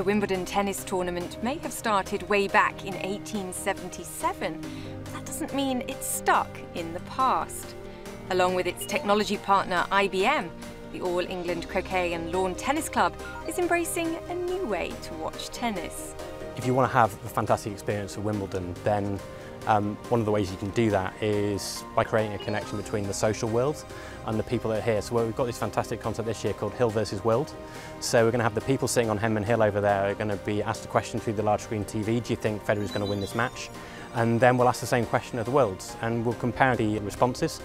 The Wimbledon tennis tournament may have started way back in 1877, but that doesn't mean it's stuck in the past. Along with its technology partner IBM, the All England Croquet and Lawn Tennis Club is embracing a new way to watch tennis. If you want to have a fantastic experience of Wimbledon, then um, one of the ways you can do that is by creating a connection between the social world and the people that are here. So we've got this fantastic concept this year called Hill versus World. So we're going to have the people sitting on Henman Hill over there are going to be asked a question through the large screen TV. Do you think Federer is going to win this match? And then we'll ask the same question of the worlds and we'll compare the responses.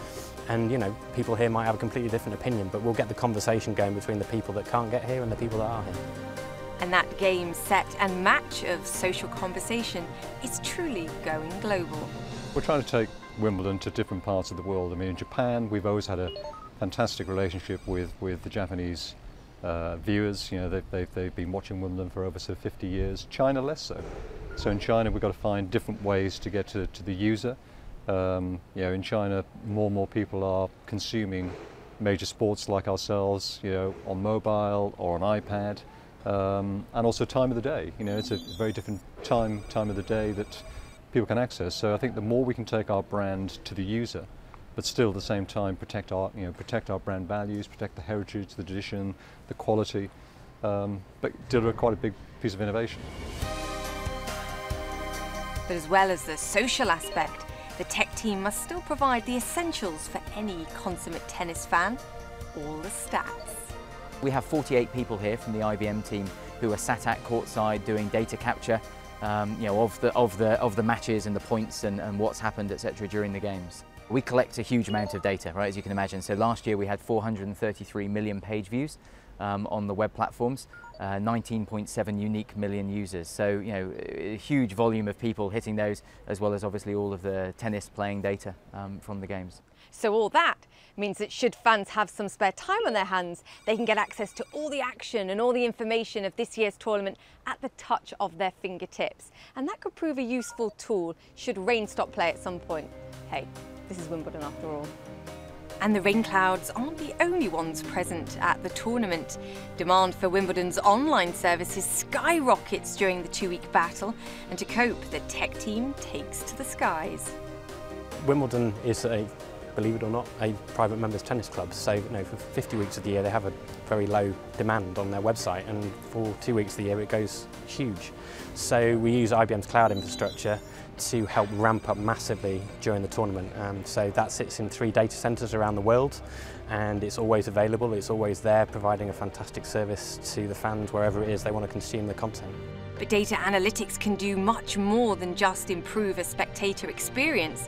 And you know, people here might have a completely different opinion, but we'll get the conversation going between the people that can't get here and the people that are here. And that game, set and match of social conversation is truly going global. We're trying to take Wimbledon to different parts of the world. I mean, in Japan, we've always had a fantastic relationship with, with the Japanese uh, viewers. You know, they've, they've, they've been watching Wimbledon for over sort of 50 years. China, less so. So in China, we've got to find different ways to get to, to the user. Um, you know, in China, more and more people are consuming major sports like ourselves, you know, on mobile or on iPad um, and also time of the day. You know, it's a very different time time of the day that people can access. So I think the more we can take our brand to the user, but still at the same time protect our you know protect our brand values, protect the heritage, the tradition, the quality, um, but deliver quite a big piece of innovation. But as well as the social aspect, the tech team must still provide the essentials for any consummate tennis fan, all the stats. We have 48 people here from the IBM team who are sat at courtside doing data capture um, you know, of, the, of, the, of the matches and the points and, and what's happened, etc. during the games. We collect a huge amount of data, right, as you can imagine. So last year we had 433 million page views um, on the web platforms, 19.7 uh, unique million users. So, you know, a huge volume of people hitting those, as well as obviously all of the tennis playing data um, from the games. So all that means that should fans have some spare time on their hands, they can get access to all the action and all the information of this year's tournament at the touch of their fingertips. And that could prove a useful tool should rain stop play at some point. Hey, this is Wimbledon after all. And the rain clouds aren't the only ones present at the tournament. Demand for Wimbledon's online services skyrockets during the two-week battle, and to cope, the tech team takes to the skies. Wimbledon is a believe it or not, a private members tennis club. So you know, for 50 weeks of the year they have a very low demand on their website and for two weeks of the year it goes huge. So we use IBM's cloud infrastructure to help ramp up massively during the tournament. Um, so that sits in three data centres around the world and it's always available, it's always there providing a fantastic service to the fans wherever it is they want to consume the content. But data analytics can do much more than just improve a spectator experience.